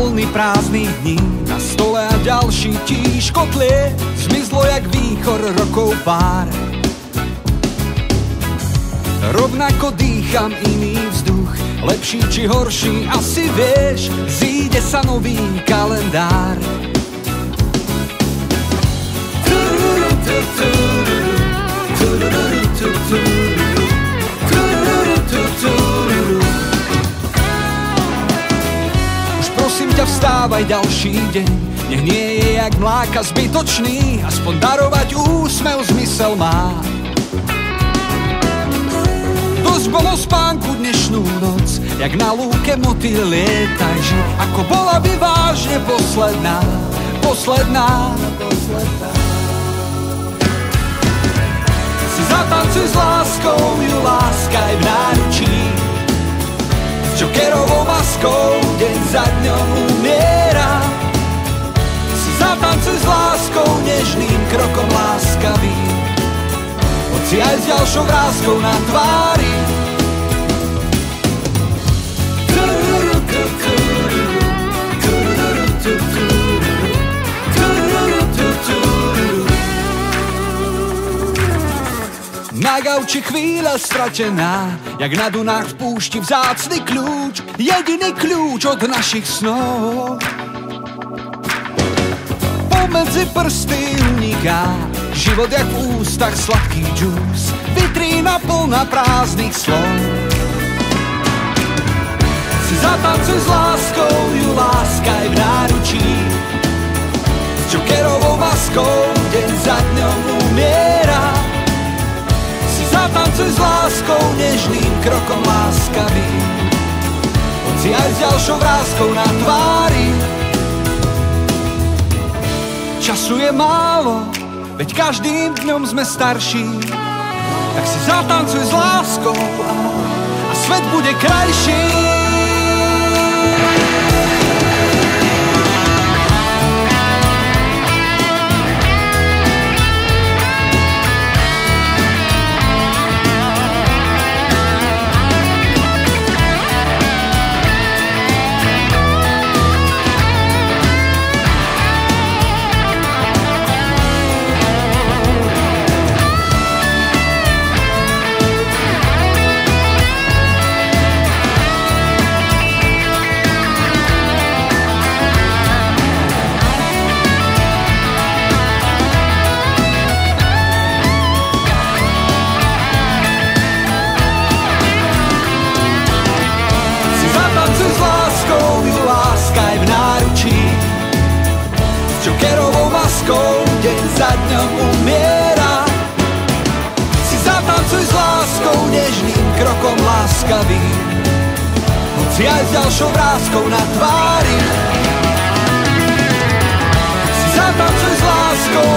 plný prázdnych dní. Na stole a ďalší tíž kotlie Zmizlo jak výchor rokov pár. Rovnako dýcham iný vzduch Lepší či horší, asi vieš Zíde sa nový kalendár. Už vstávaj ďalší deň. Nech nie je jak mláka zbytočný Aspoň darovať úsmev zmysel má. Dosť bolo spánku dnešnú noc Jak na lúke motýl lietaj Žiť ako bola by vážne posledná Posledná, posledná. Si zatancuj s láskou, ju láskaj v náručí. S Jokerovou maskou deň za dňom nežným krokom láskavým Hoci s ďalšou vrázkou na tvári. Na gauči chvíľa stratená, jak na Dunách v púšti vzácny kľúč, jediný kľúč od našich snov. Pomedzi prsty uniká, život jak v ústach sladký džús, vitrína plná prázdnych slov. Si zatancuj s láskou, ju láskaj v náručí, s Jokerovou maskou deň za dňom umiera. Si zatancuj s láskou, nežným krokom láskavým, hoci aj s ďalšou vrázkou na tvári. Času je málo, veď každým dňom sme starší, tak si zatancuj s láskou a, a svet bude krajší. Za dňom umiera. Si zatancuj s láskou, nežným krokom láskavým. Hoci aj s ďalšou vrázkou na tvári. Si zatancuj s láskou,